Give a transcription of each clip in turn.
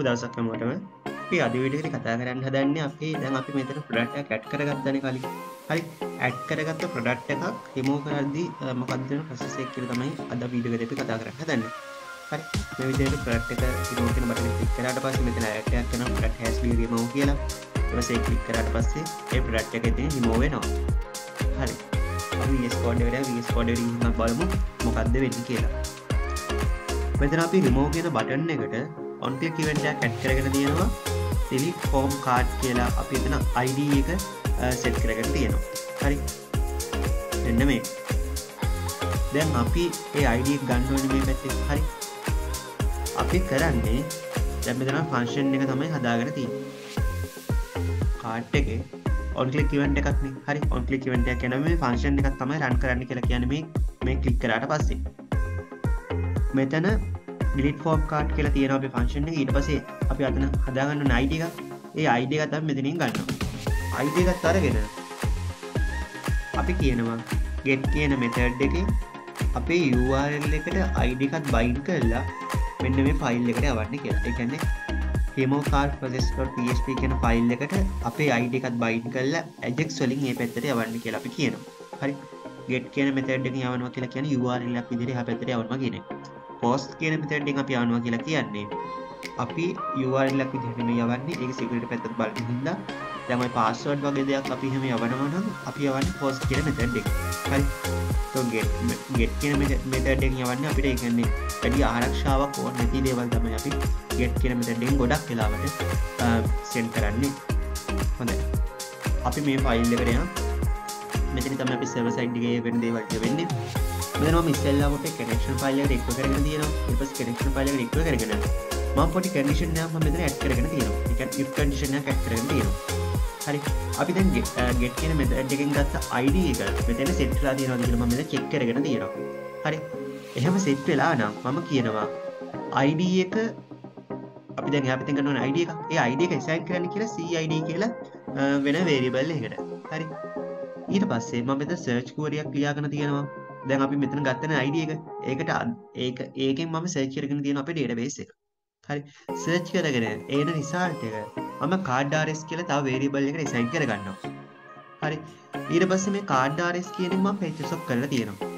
දවසක් හැමෝටම. අපි අද විඩියට කතා කරන්න හදන්න අපි. දැන් අපි මෙතන ප්‍රඩක්ට කැට් කරගත්තන කලින්. හරි ඇඩ් කරගත්ත ප්‍රඩක්් එකක් හිමෝ කරදදි මොකක්දන ප්‍රසෙක් කියල තමයි අද වීඩියෝ අපි කතා කරන්න හදන්න. හරි විදියට ප්‍රට් එක හිමෝකන බට ලික් කරට පස්ස මෙතන ඇටයක් කන ප්‍රට් හැස් රීමෝ කියලා. වසේ කලික් කරට පස්සේ ඒ ප්‍රඩක්් එක ති හිමෝ වෙනවා. හරි ස්කෝඩට විස් කොඩරීම බලමු මොකක්ද වෙන්න කියලා. මෙතන අපි රිමෝ කියන බටන් එකට ඔන්පිය කිවෙන්ට කැට් කරගෙන තියෙනවා. සිලි ෆෝම් කාඩ් කියලා අපි එතන අයිඩ එක සෙට් කරගෙන තියෙනවා. හරි. එන්න මේ. දැන් අපි ඒ අයිඩ ගන්නවන මේ පැත්තෙ. හරි. අපි කරන්නේ දැමතන ෆංශන් එක තමයි හදාගෙන තිී කාට් එක ඔන්ලි කිවට එකක්න හරි. ඔන්ලි කිවට කැනම ෆංශන් එකක් තමයි රන් කරන්න කියලා කියන මේ මේ කලික් කරට පස්සේ. මෙතන ඩිලිට ෆෝම් කාට් කියලා තියෙන අප ෆංශන ඊට පසේ අපි අතන හදාගන්න නයිඩ එක ඒ අයිඩ ගතම් මෙතනින් ගන්න අයිඩ එකත් අරගෙන අපි කියනවා ගෙට් කියන මෙතඩ් එක අපේ URL එකට අයිඩ එකත් බයින් කරලා මෙන්න මේ ෆයිල් එකට අවන්න කියලා. එකන්නේ හෙමෝකාල් පොසෙස්ට.පස්ප කියන ෆයිල් එකට අපේ අයිඩ එකත් බයින් කරලා ඇජෙක් සොලින් ඒ පැත්තට යවන්න කියලා අපි කියනවා. හරි. ගෙට කියන මෙතඩ යවනවා කියලා කියන URLක් විදිරි හ පැතර යවන්න කියන පෝස්් කියන මෙතැඩ්ඩින් අපි අනුව කියලා කියන්නේ. අපි යවාල්ලක් විදිහටම යවන්නේ. ඒ සිකට පැත් බල හිද තමයි පාස්වඩ් වගේ දෙයක් අපි හම යවනවනම් අපි යවන්න පෝස් කියන මෙතැඩ්ඩෙක් හරි. ගෙට් කියන මෙතැඩෙන් යවන්න අපිට එකන්නේ වැඩි ආරක්ෂාවක් ඕන නැති දේවල් තම අපි ගෙට් කියන මෙතැඩෙන් ගොඩක් වෙලාවට සෙන් කරන්නේ. හොඳ අපි මේ ෆයිල් එකරයා මෙතනි තම අපි සව සයිඩ්ගේ වෙන් දේවල්ට වෙන්නේ. මෙම ඉස්සල්ලාමට කනෙක්ෂන් පයිල එක් කරන තියන පස් කනෙක්ෂන් පයිල එක් කරගෙන ම පොටි කඩිෂන් ම මෙත ඇත් කරගෙන තියෙන එක ඉ කඩිෂන ඇත් කරන තියෙන හරි අපි දැන් ගෙට් කියන මෙත ඇඩ්ඩකින් ගත්ත අයිඩ එක මෙතන සෙට්ලා තියෙන දීම මෙත චෙක් කරගෙන තියෙනවා හරි එහෙම සෙට් වෙලා නම් මම කියනවා අයිඩ එක අපි දැන් අපිති කරන අයිඩ එක ඒ අයිඩ එක සයින් කරන්න කියලා සයිඩ කියලා වෙන වේරිබල් එකට හරි ඊට පස්සේ ම මෙත සර්ච් කුවරයක් ලියාගන තියෙනවා දැන් අපි මෙතන ගත්තන අයිඩිය එක. ඒකට ඒක ඒකෙන් මම සර්ච් කරගෙන තියෙන අපේ ඩේටාබේස් එක. හරි. සර්ච් කරගෙන එන රිසල්ට් එක මම කාඩ් RS කියලා තව වේරියබල් එකකට assign කරගන්නවා. හරි. ඊට පස්සේ මේ කාඩ් RS කියන එක මම page swap කරලා තියෙනවා.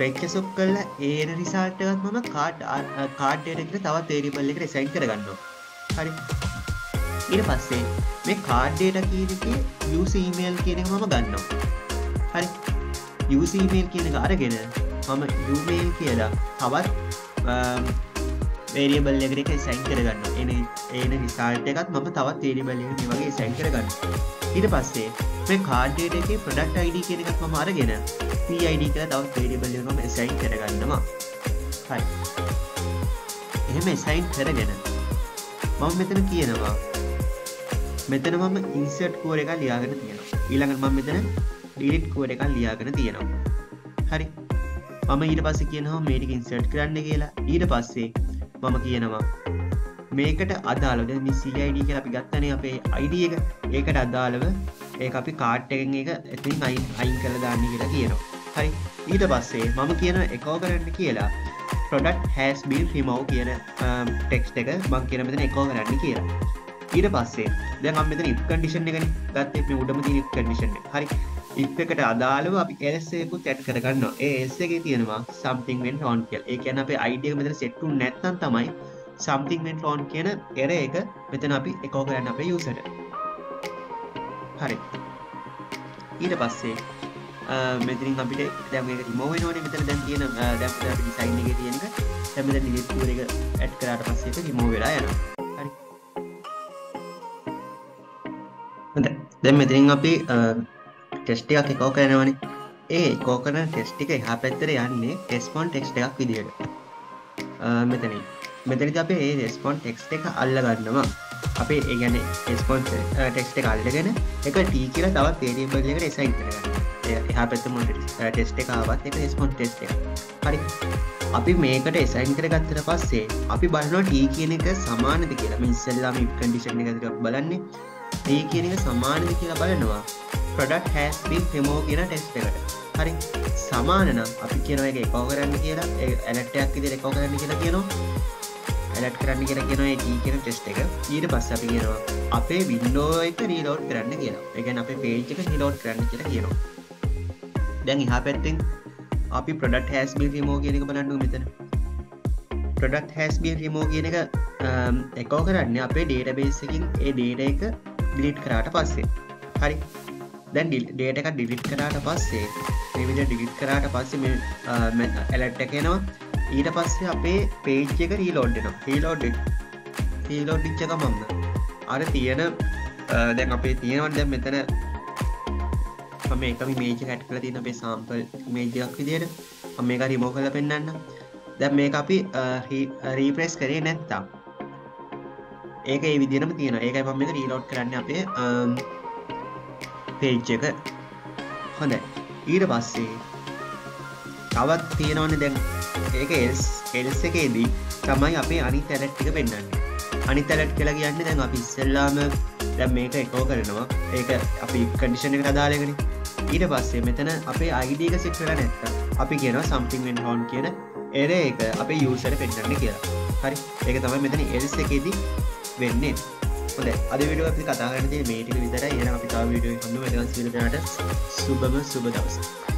page swap කරලා එන රිසල්ට් එකත් මම කාඩ් කාඩ් data එකට තවත් වේරියබල් එකකට assign කරගන්නවා. හරි. ඊට පස්සේ මේ කාඩ් data කියන එකේ use email කියන එක මම ගන්නවා. හරි. යුසීමේල් කියන එක අරගෙන මම යමේල් කියලා තවත් වේරියබල් එකට එක සැන් කරගන්න එන ඒන නිසාල්ට එකත් මම තවත් වේරිබල් වගේ සැන් කරගන්න ඊට පස්සේ මේ කාඩේට එක ප්‍රඩක්් අයිඩ කියන එකත් මම අරගෙන පයිඩ කර තවත් වේරිබල් ම සැයින් කරගන්නවා. හයි එහෙම සයින් කරගෙන මම මෙතන කියනවා මෙතන මම ඉන්සට් කෝර එක ලියාගෙන තියෙනවා. ඊළඟ මම මෙතන ඩිලිට් කෝඩ එකක් ලියාගෙන තියෙනවා. හරි. මම ඊට පස්ස කියනවා මේටික ඉන්සට් කරන්න කියලා. ඊට පස්සේ මම කියනවා මේකට අදාළද මිසියිඩ කියලා අපි ගත්තන අපේ අයිඩිය එක. ඒකට අදාළව ඒ අපි කාට් එකෙන් එක ඇතින් අයින් අයින් කළ දාන්න කියලා කියනවා. හරි. ඊට පස්සේ මම කියන එකෝ කරන්න කියලා. ප්‍රඩක්් හැස් බිල් ෆිමව් කියන um, ටෙක්ස් එක මං කියන මෙතන එකෝ කරන්න කියලා. ඊට පස්සේ දැන් අම්මතන ඉප් කඩිෂන් එකන ගත්තේ. උඩම ති කඩිෂන් හරි. ඉප්කට අදාළව අපි එල්සේකුත් ඇත් කරගන්න ඒ එල්සගේ තියෙනවා සම්තිංෙන් ෝන් කියල්. ඒ කියන අපේ අයිඩිය මෙතන සෙට්ටු නැත්තන් තමයි සම්තිංෙන් ෝන් කියන එර එක මෙතන අපි එකෝ කරන්න අපේ යුසට හරි. ඊට පස්සේ මෙතිරින් අපිට දැම මෝව නෝන මෙතන දැන් තියෙන දැ ඩිසයින් එක තියෙනක තැමද ලිටුවර එක ඇට් කරට පස්සේක රිමෝ වෙලා යන හරි. දැම් මෙතිරින් අපි ටෙස්ටියක් එකෝ කරනවන. ඒ කෝකන ටෙස්ටික හා පැත්තර යන්නේ ටෙස්පොන් ටෙක්ස්ට එකක් විදිට මෙතන මෙතනි අපේ ඒ රෙස්පොන් ටෙක්ස්ට එක අල්ල ගන්නවා අපේ ඒගැන ස්පොන් ටෙක්ස්ට එක අල්ලගෙන එක ටී කියල තවත් තේරීබලකට එසයින් කරගන්න. එහා පැත්තම ටෙස්ට එකවත් එක ස්පොන් ටෙස්ට එක හරි. අපි මේකට එසයින් කරගත්තර පස්සේ අපි බලනවා ටී කියන එක සමානද කියලා. ඉස්සල්ලාම කඩිෂන් එකක බලන්නේ. ඒ කියන එක සමානද කියලා බලනවා. ප්‍රඩක් හැස්බින් හෙමෝ කියන ටෙස්ට එකට හරි. සමානනම් අපි කියනවගේ එකෝ කරන්න කියලා ඇනටයක් ඉදිර එකෝ කරන්න කියලා කියනවා. ඇලට් කරන්න කියලා කියෙන ට කියන ටෙස්ට එක. ඊට පස්ස අපි කියනවා අපේ වින්ඩෝ එක රීලෝඩ් කරන්න කියලා. එකන් අපේ පේජ් එක හිලෝඩ් කරන්න කියලා කියනවා. දැන් ඉහා පැත්තෙන් අපි ප්‍රඩට් හැස් බිල් රිමෝ කියනක බලන්නු මෙතන. ප්‍රඩක්් හැස් බිල් රිමෝ කියන එක එකෝ um, කරන්න අපේ ඩේට බේසකින් ඒ ඩේට එක ඩිලිට් කරාට පස්සේ. හරි. දැන් ඩේට එක ඩිලිට් කරාට පස්සේ විවිධ ඩිලිට් කරාට පස්සේ ඇලට්ට කෙනවා ඊට පස්සේ අපේ පේජ් එක රීලෝඩ්ඩන රීලෝඩ් රීලෝඩ්ිච්චක මම්ම අර තියෙන දැන් අපේ තියෙනවන් දැන් මෙතන මම එකම මේජ කැට් කල තින අපේ සාම්පල් මේජයක් විදියට මේක රිමෝ කල පෙන්න්න දැන් මේ අපි රීප්‍රෙස් කරේ නැත්තා ඒක ඒ විදිනම තියෙන ඒකයි මම එක රීලෝඩ් කරන්න අපේ පේජ් එක. හොඳ ඊට පස්සේ තවත් තියෙනවන දැන් ඒක එල්ස් එල්ස් එකේදී තමයි අපේ අනි තැලට් ටික පෙන්න්නන්නේ අනි තැලට් කියලා කියන්න දැන් අපි ඉස්සෙල්ලාම දැම් මේක එකෝ කරනවා. ඒක අපි කඩිෂණ එක අදාලගෙන ඊට පස්සේ මෙතන අපේ අයිඩක සික් කර නැත්ත අපි කියනවා සම්තිංෙන් හෝන් කියන එර එක අප යුසර පෙන්න්න කියලා. හරි? ඒක තමයි මෙතන එල්ස් එකේදී වෙන්නේ. හොද අද විඩුව අපි කතාගරදේ මේටික විතර එන අපි තා විඩියෝ හඳු වැදගස් විලටට සුබම සුබ දවස